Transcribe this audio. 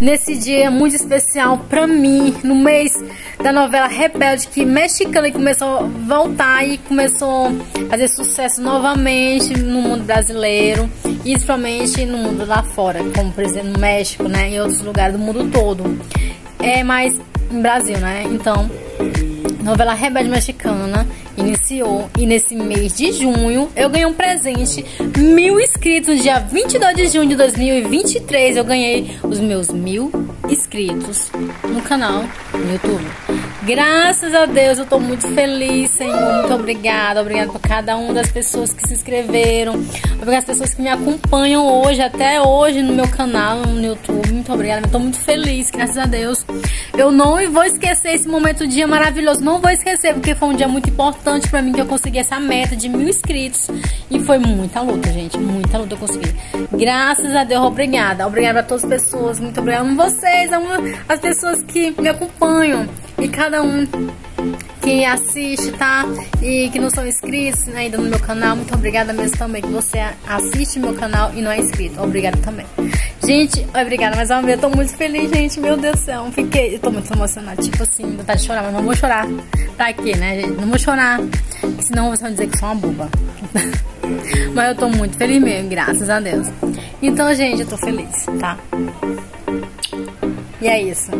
Nesse dia muito especial pra mim, no mês da novela Rebelde, que mexicana e começou a voltar e começou a fazer sucesso novamente no mundo brasileiro, e principalmente no mundo lá fora, como por exemplo no México, né, em outros lugares do mundo todo. É mais em Brasil, né? Então, novela Rebelde Mexicana iniciou e nesse mês de junho eu ganhei um presente, mil inscritos, dia 22 de junho de 2023 eu ganhei os meus mil inscritos no canal no YouTube. Graças a Deus eu tô muito feliz, Senhor. Muito obrigada. Obrigada por cada uma das pessoas que se inscreveram. Obrigada às pessoas que me acompanham hoje, até hoje no meu canal no YouTube. Muito obrigada. Eu tô muito feliz, graças a Deus. Eu não vou esquecer esse momento, dia maravilhoso. Não vou esquecer, porque foi um dia muito importante pra mim que eu consegui essa meta de mil inscritos. E foi muita luta, gente. Muita luta eu consegui. Graças a Deus, obrigada. Obrigada a todas as pessoas. Muito obrigada a vocês, a as pessoas que me acompanham e cada um que assiste, tá? E que não são inscritos ainda no meu canal, muito obrigada mesmo também que você assiste meu canal e não é inscrito. Obrigada também. Gente, obrigada mais uma vez. Eu tô muito feliz, gente. Meu Deus do céu. Fiquei. Eu tô muito emocionada. Tipo assim, vontade de chorar, mas não vou chorar. Pra quê, né, gente? Não vou chorar. Senão vocês vão dizer que sou uma boba. mas eu tô muito feliz mesmo, graças a Deus. Então, gente, eu tô feliz, tá? E é isso.